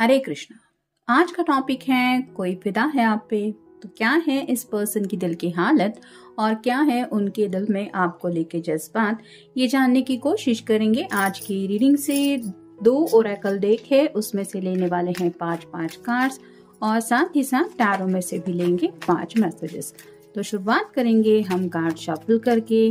हरे कृष्णा। आज का टॉपिक है, कोई फिदा है आप पे? तो क्या है इस पर्सन की दिल की हालत और क्या है उनके दिल में आपको लेके जज्बात? ये जानने की कोशिश करेंगे आज की रीडिंग से। दो ओरेकल देख है, उसमें से लेने वाले हैं पाँच पाँच कार्ड्स और साथ ही साथ टैरो में से भी लेंगे पाँच मैसेजेस तो शुरुआत करेंगे हम कार्ड शफल करके।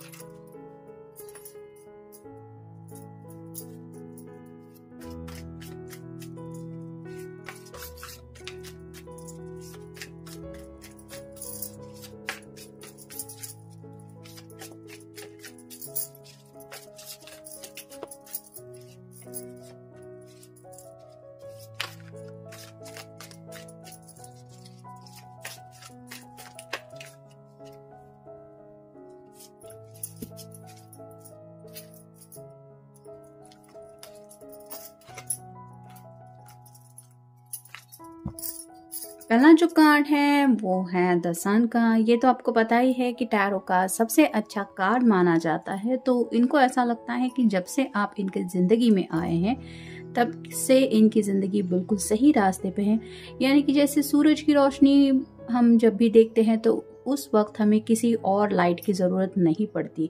पहला जो कार्ड है, वो है दसान का। ये तो आपको पता ही है कि टैरो का सबसे अच्छा कार्ड माना जाता है तो इनको ऐसा लगता है कि जब से आप इनके ज़िंदगी में आए हैं, तब से इनकी ज़िंदगी बिल्कुल सही रास्ते पे है। यानी कि जैसे सूरज की रोशनी हम जब भी देखते हैं तो उस वक्त हमें किसी और लाइट की ज़रूरत नहीं पड़ती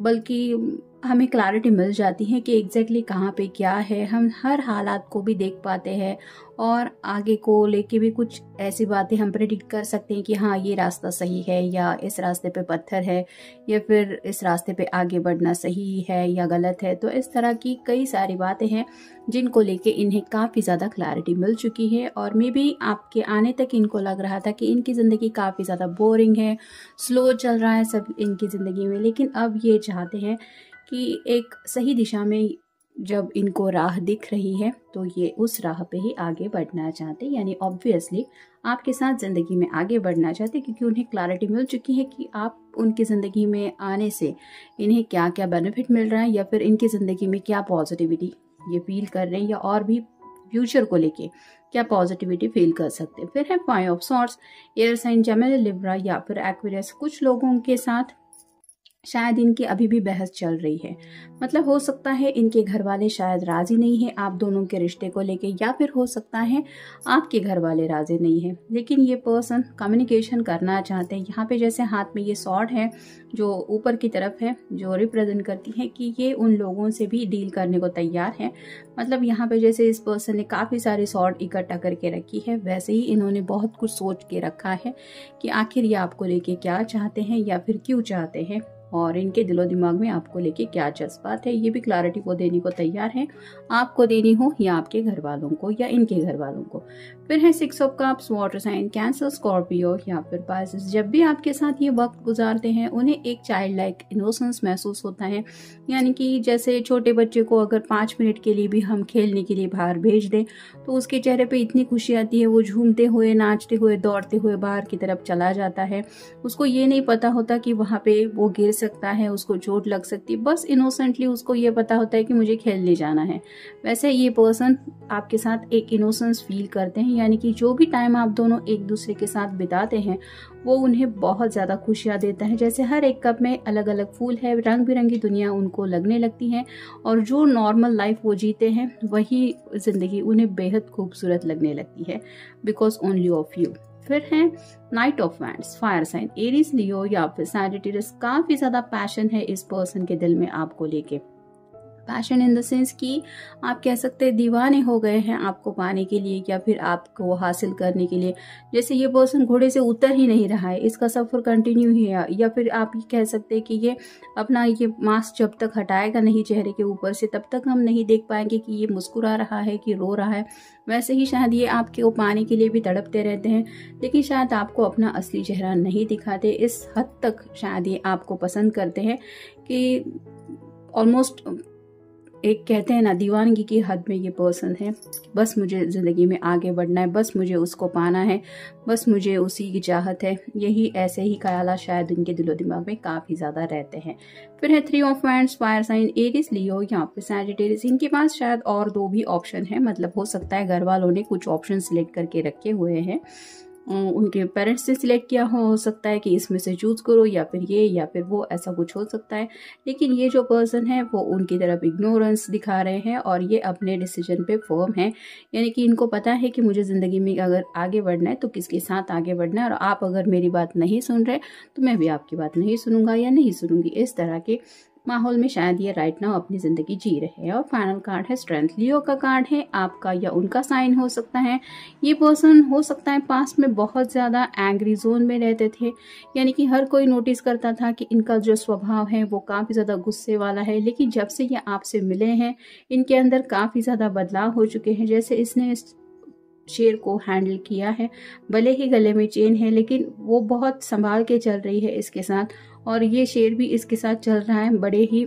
बल्कि हमें क्लैरिटी मिल जाती है कि एग्जैक्टली exactly कहाँ पे क्या है। हम हर हालात को भी देख पाते हैं और आगे को लेके भी कुछ ऐसी बातें हम प्रेडिक्ट कर सकते हैं कि हाँ ये रास्ता सही है या इस रास्ते पे पत्थर है या फिर इस रास्ते पे आगे बढ़ना सही है या गलत है। तो इस तरह की कई सारी बातें हैं जिनको लेके इन्हें काफ़ी ज़्यादा क्लैरिटी मिल चुकी है और मे भी आपके आने तक इनको लग रहा था कि इनकी ज़िंदगी काफ़ी ज़्यादा बोरिंग है स्लो चल रहा है सब इनकी ज़िंदगी में, लेकिन अब ये चाहते हैं कि एक सही दिशा में जब इनको राह दिख रही है तो ये उस राह पे ही आगे बढ़ना चाहते, यानी ऑब्वियसली आपके साथ ज़िंदगी में आगे बढ़ना चाहते, क्योंकि उन्हें क्लैरिटी मिल चुकी है कि आप उनकी ज़िंदगी में आने से इन्हें क्या क्या बेनिफिट मिल रहा है, या फिर इनकी ज़िंदगी में क्या पॉजिटिविटी ये फील कर रहे हैं, या और भी फ्यूचर को लेके क्या पॉजिटिविटी फील कर सकते हैं। फिर है five of swords air sign Gemini Libra या फिर एक्वेरियस कुछ लोगों के साथ शायद इनकी अभी भी बहस चल रही है। मतलब हो सकता है इनके घर वाले शायद राज़ी नहीं है आप दोनों के रिश्ते को लेके, या फिर हो सकता है आपके घर वाले राज़ी नहीं है। लेकिन ये पर्सन कम्युनिकेशन करना चाहते हैं। यहाँ पे जैसे हाथ में ये सॉर्ड है, जो ऊपर की तरफ़ है, जो रिप्रेजेंट करती है कि ये उन लोगों से भी डील करने को तैयार है। मतलब यहाँ पे जैसे इस पर्सन ने काफ़ी सारे सॉर्ड इकट्ठा करके रखी है, वैसे ही इन्होंने बहुत कुछ सोच के रखा है कि आखिर ये आपको लेके क्या चाहते हैं या फिर क्यों चाहते हैं। और इनके दिलो दिमाग में आपको लेके क्या जज्बात है, ये भी क्लैरिटी वो देने को तैयार हैं। आपको देनी हो या आपके घर वालों को या इनके घर वालों को। फिर है six of cups water sign Cancer Scorpio या फिर पासिस जब भी आपके साथ ये वक्त गुजारते हैं, उन्हें एक चाइल्ड लाइक इनोसेंस महसूस होता है। यानी कि जैसे छोटे बच्चे को अगर पाँच मिनट के लिए भी हम खेलने के लिए बाहर भेज दें तो उसके चेहरे पर इतनी खुशी आती है, वो झूमते हुए, नाचते हुए, दौड़ते हुए बाहर की तरफ़ चला जाता है। उसको ये नहीं पता होता कि वहाँ पे वो गिर सकता है, उसको चोट लग सकती। है बस इनोसेंटली उसको ये पता होता है कि मुझे खेलने जाना है। वैसे ये पर्सन आपके साथ एक इनोसेंस फील करते हैं यानी कि जो भी टाइम आप दोनों एक दूसरे के साथ बिताते हैं, वो उन्हें बहुत ज़्यादा खुशियाँ देता है। जैसे हर एक कप में अलग अलग फूल है रंग बिरंगी दुनिया उनको लगने लगती है और जो नॉर्मल लाइफ वो जीते हैं, वही ज़िंदगी उन्हें बेहद खूबसूरत लगने लगती है बिकॉज़ ओनली ऑफ़ यू फिर है knight of wands fire sign Aries Leo या फिर सैजिटेरियस काफ़ी ज़्यादा पैशन है इस पर्सन के दिल में आपको लेके। पैशन इन द सेंस कि आप कह सकते हैं दीवाने हो गए हैं आपको पाने के लिए या फिर आपको हासिल करने के लिए। जैसे ये पर्सन घोड़े से उतर ही नहीं रहा है, इसका सफ़र कंटिन्यू ही है। या फिर आप ये कह सकते हैं कि ये अपना ये मास्क जब तक हटाएगा नहीं चेहरे के ऊपर से, तब तक हम नहीं देख पाएँगे कि ये मुस्कुरा रहा है कि रो रहा है। वैसे ही शायद ये आपके वो पाने के लिए भी तड़पते रहते हैं, लेकिन शायद आपको अपना असली चेहरा नहीं दिखाते। इस हद तक शायद ये आपको पसंद करते हैं कि ऑलमोस्ट एक कहते हैं ना, दीवानगी की हद में ये पर्सन है। बस मुझे ज़िंदगी में आगे बढ़ना है, बस मुझे उसको पाना है, बस मुझे उसी की चाहत है। यही, ऐसे ही ख्याल शायद इनके दिलो दिमाग में काफ़ी ज़्यादा रहते हैं। फिर है three of wands fire sign Aries Leo यहाँ पे सैजिटेरिस इनके पास शायद और दो भी ऑप्शन है मतलब हो सकता है घर वालों ने कुछ ऑप्शन सिलेक्ट करके रखे हुए हैं। उनके पेरेंट्स ने सिलेक्ट किया हो हो सकता है कि इसमें से चूज़ करो या फिर ये या फिर वो, ऐसा कुछ हो सकता है। लेकिन ये जो पर्सन है, वो उनकी तरफ़ इग्नोरेंस दिखा रहे हैं और ये अपने डिसीज़न पे फर्म है। यानी कि इनको पता है कि मुझे ज़िंदगी में अगर आगे बढ़ना है तो किसके साथ आगे बढ़ना है? और आप अगर मेरी बात नहीं सुन रहे तो मैं भी आपकी बात नहीं सुनूँगा या नहीं सुनूँगी। इस तरह के माहौल में शायद ये राइट नाउ अपनी ज़िंदगी जी रहे हैं और फाइनल कार्ड है स्ट्रेंथ लियो का कार्ड है, आपका या उनका साइन हो सकता है। ये पर्सन हो सकता है पास में बहुत ज़्यादा एंग्री जोन में रहते थे, यानी कि हर कोई नोटिस करता था कि इनका जो स्वभाव है वो काफ़ी ज़्यादा गुस्से वाला है, लेकिन जब से ये आपसे मिले हैं, इनके अंदर काफ़ी ज़्यादा बदलाव हो चुके हैं। जैसे इसने इस शेर को हैंडल किया है, भले ही गले में चेन है, लेकिन वो बहुत संभाल के चल रही है इसके साथ। और ये शेर भी इसके साथ चल रहा है बड़े ही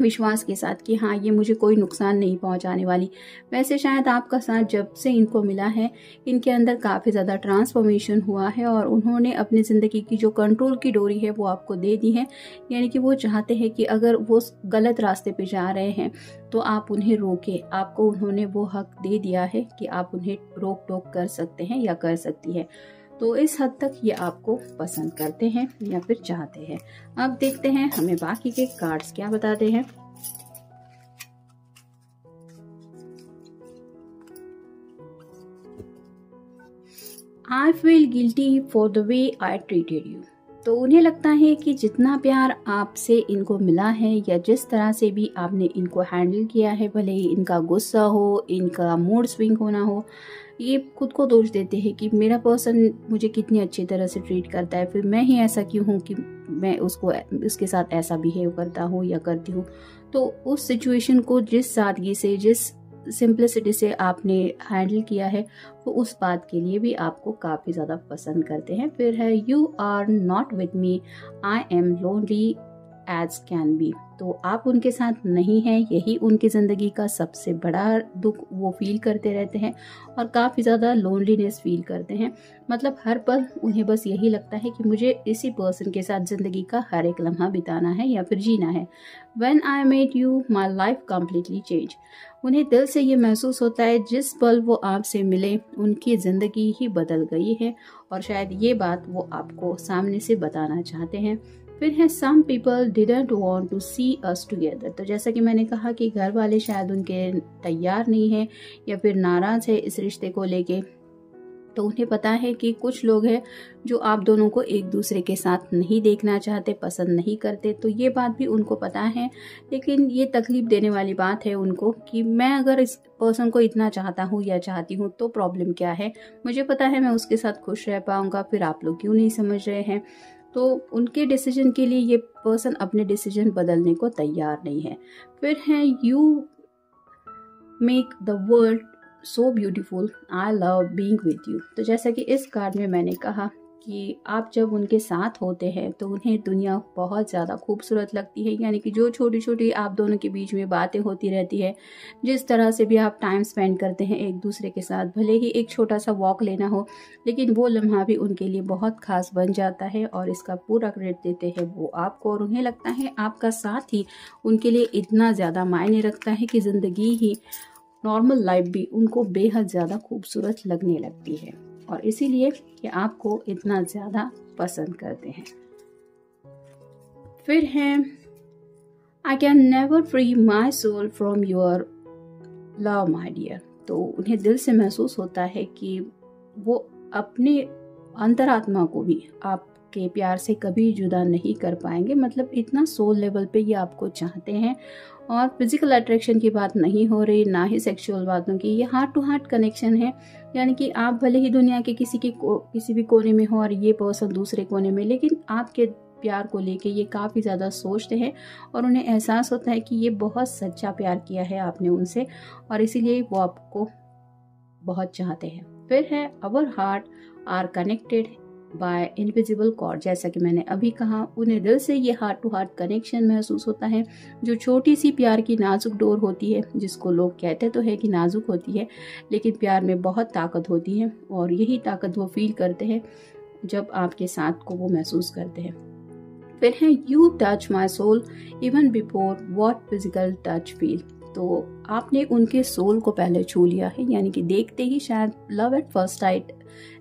विश्वास के साथ कि हाँ ये मुझे कोई नुकसान नहीं पहुँचाने वाली। वैसे शायद आपका साथ जब से इनको मिला है, इनके अंदर काफ़ी ज़्यादा ट्रांसफॉर्मेशन हुआ है और उन्होंने अपनी ज़िंदगी की जो कंट्रोल की डोरी है, वो आपको दे दी है। यानी कि वो चाहते हैं कि अगर वो गलत रास्ते पे जा रहे हैं तो आप उन्हें रोके। आपको उन्होंने वो हक दे दिया है कि आप उन्हें रोक टोक कर सकते हैं या कर सकती है। तो इस हद तक ये आपको पसंद करते हैं या फिर चाहते हैं। अब देखते हैं हमें बाकी के कार्ड्स क्या बताते हैं। I feel guilty for the way I treated you तो उन्हें लगता है कि जितना प्यार आपसे इनको मिला है या जिस तरह से भी आपने इनको हैंडल किया है, भले ही इनका गुस्सा हो, इनका मूड स्विंग होना हो ये खुद को दोष देते हैं कि मेरा पर्सन मुझे कितनी अच्छी तरह से ट्रीट करता है। फिर मैं ही ऐसा क्यों हूँ कि मैं उसको, उसके साथ ऐसा बिहेव करता हूँ या करती हूँ? तो उस सिचुएशन को जिस सादगी से, जिस सिंप्लिसिटी से आपने हैंडल किया है, वो उस बात के लिए भी आपको काफ़ी ज़्यादा पसंद करते हैं। फिर है you are not with me I am lonely as can be तो आप उनके साथ नहीं हैं, यही उनकी ज़िंदगी का सबसे बड़ा दुख वो फील करते रहते हैं और काफ़ी ज़्यादा लोनलीनेस फील करते हैं। मतलब हर पल उन्हें बस यही लगता है कि मुझे इसी पर्सन के साथ ज़िंदगी का हर एक लम्हा बिताना है या फिर जीना है। When I made you my life completely change उन्हें दिल से ये महसूस होता है, जिस पल वो आपसे मिले, उनकी ज़िंदगी ही बदल गई है और शायद ये बात वो आपको सामने से बताना चाहते हैं। फिर है some people didn't want to see us together तो जैसा कि मैंने कहा कि घर वाले शायद उनके तैयार नहीं हैं या फिर नाराज़ है इस रिश्ते को लेके तो उन्हें पता है कि कुछ लोग हैं जो आप दोनों को एक दूसरे के साथ नहीं देखना चाहते, पसंद नहीं करते। तो ये बात भी उनको पता है, लेकिन ये तकलीफ़ देने वाली बात है उनको कि मैं अगर इस पर्सन को इतना चाहता हूँ या चाहती हूँ तो प्रॉब्लम क्या है? मुझे पता है मैं उसके साथ खुश रह पाऊँगा, फिर आप लोग क्यों नहीं समझ रहे हैं? तो उनके डिसीज़न के लिए ये पर्सन अपने डिसीज़न बदलने को तैयार नहीं है। फिर है you make the world so beautiful I love being with you तो जैसा कि इस कार्ड में मैंने कहा कि आप जब उनके साथ होते हैं तो उन्हें दुनिया बहुत ज़्यादा खूबसूरत लगती है। यानी कि जो छोटी छोटी आप दोनों के बीच में बातें होती रहती है, जिस तरह से भी आप टाइम स्पेंड करते हैं एक दूसरे के साथ, भले ही एक छोटा सा वॉक लेना हो, लेकिन वो लम्हा भी उनके लिए बहुत खास बन जाता है और इसका पूरा क्रेडिट देते हैं वो आपको और उन्हें लगता है आपका साथ ही उनके लिए इतना ज़्यादा मायने रखता है कि ज़िंदगी ही नॉर्मल लाइफ भी उनको बेहद ज़्यादा खूबसूरत लगने लगती है। और इसीलिए कि आपको इतना ज़्यादा पसंद करते हैं। फिर हैं I can never free my soul from your love my dear तो उन्हें दिल से महसूस होता है कि वो अपने अंतरात्मा को भी आप आपके प्यार से कभी जुदा नहीं कर पाएँगे। मतलब इतना सोल लेवल पे ये आपको चाहते हैं। और फ़िज़िकल अट्रैक्शन की बात नहीं हो रही, ना ही सेक्सुअल बातों की। ये हार्ट टू हार्ट कनेक्शन है। यानी कि आप भले ही दुनिया के किसी के किसी भी कोने में हो और ये पर्सन दूसरे कोने में, लेकिन आपके प्यार को लेके ये काफ़ी ज़्यादा सोचते हैं और उन्हें एहसास होता है कि ये बहुत सच्चा प्यार किया है आपने उनसे और इसीलिए वो आपको बहुत चाहते हैं। फिर है our heart are connected by invisible cord जैसा कि मैंने अभी कहा, उन्हें दिल से ये हार्ट टू हार्ट कनेक्शन महसूस होता है, जो छोटी सी प्यार की नाजुक डोर होती है, जिसको लोग कहते तो है कि नाजुक होती है, लेकिन प्यार में बहुत ताकत होती है, और यही ताकत वो फील करते हैं, जब आपके साथ को वो महसूस करते हैं। फिर है you touch my soul even before what physical touch feel तो आपने उनके सोल को पहले छू लिया है, यानी कि देखते ही शायद लव एट फ़र्स्ट साइट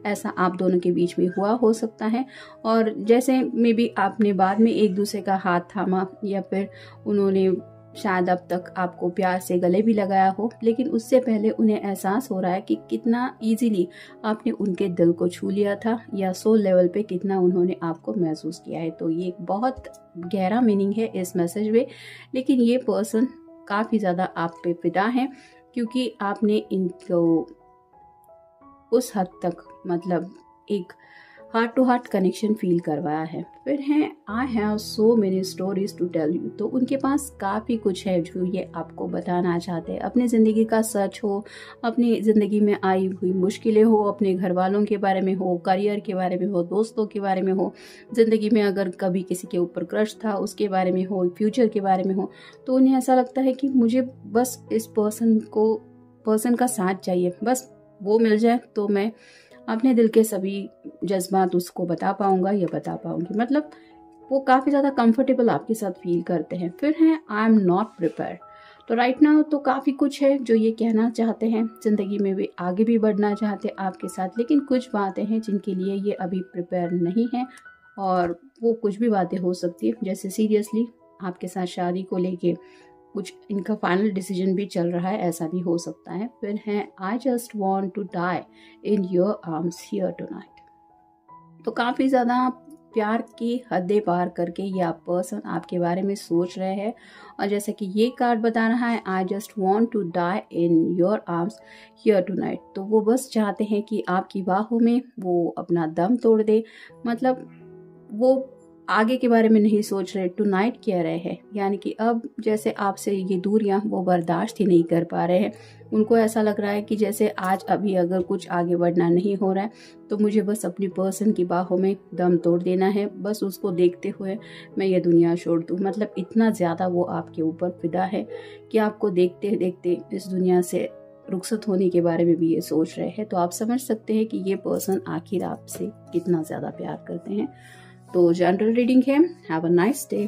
ऐसा आप दोनों के बीच में हुआ हो सकता है। और जैसे मे बी आपने बाद में एक दूसरे का हाथ थामा, या फिर उन्होंने शायद अब तक आपको प्यार से गले भी लगाया हो, लेकिन उससे पहले उन्हें एहसास हो रहा है कि कितना इजीली आपने उनके दिल को छू लिया था, या सोल लेवल पे कितना उन्होंने आपको महसूस किया है। तो ये एक बहुत गहरा मीनिंग है इस मैसेज में, लेकिन ये पर्सन काफ़ी ज़्यादा आप पे फिदा हैं क्योंकि आपने इनको उस हद तक मतलब एक heart to heart connection feel करवाया है। फिर हैं I have so many stories to tell you तो उनके पास काफ़ी कुछ है जो ये आपको बताना चाहते हैं। अपनी ज़िंदगी का सच हो, अपनी ज़िंदगी में आई हुई मुश्किलें हो, अपने घर वालों के बारे में हो करियर के बारे में हो, दोस्तों के बारे में हो, ज़िंदगी में अगर कभी किसी के ऊपर क्रश था, उसके बारे में हो फ्यूचर के बारे में हो तो उन्हें ऐसा लगता है कि मुझे बस इस पर्सन को पर्सन का साथ चाहिए। बस वो मिल जाए तो मैं अपने दिल के सभी जज्बात उसको बता पाऊँगा या बता पाऊँगी। मतलब वो काफ़ी ज़्यादा कंफर्टेबल आपके साथ फील करते हैं। फिर हैं I am not prepare to right now तो काफ़ी कुछ है जो ये कहना चाहते हैं। ज़िंदगी में भी आगे भी बढ़ना चाहते हैं आपके साथ। लेकिन कुछ बातें हैं जिनके लिए ये अभी प्रिपेयर नहीं है। और वो कुछ भी बातें हो सकती है। जैसे सीरियसली आपके साथ शादी को लेके कुछ इनका फाइनल डिसीज़न भी चल रहा है, ऐसा भी हो सकता है। फिर है I just want to die in your arms here tonight तो काफ़ी ज़्यादा प्यार की हदें पार करके ये आप पर्सन आपके बारे में सोच रहे हैं। और जैसे कि ये कार्ड बता रहा है I just want to die in your arms here tonight तो वो बस चाहते हैं कि आपकी बाहों में वो अपना दम तोड़ दे। मतलब वो आगे के बारे में नहीं सोच रहे टू नाइट कह रहे हैं। यानी कि अब जैसे आपसे ये दूरियाँ वो बर्दाश्त ही नहीं कर पा रहे हैं। उनको ऐसा लग रहा है कि जैसे आज अभी अगर कुछ आगे बढ़ना नहीं हो रहा है तो मुझे बस अपनी पर्सन की बाहों में दम तोड़ देना है। बस उसको देखते हुए मैं ये दुनिया छोड़ दूँ। मतलब इतना ज़्यादा वो आपके ऊपर फिदा है कि आपको देखते देखते इस दुनिया से रुखसत होने के बारे में भी ये सोच रहे हैं। तो आप समझ सकते हैं कि ये पर्सन आखिर आपसे कितना ज़्यादा प्यार करते हैं। तो जनरल रीडिंग है. Have a nice day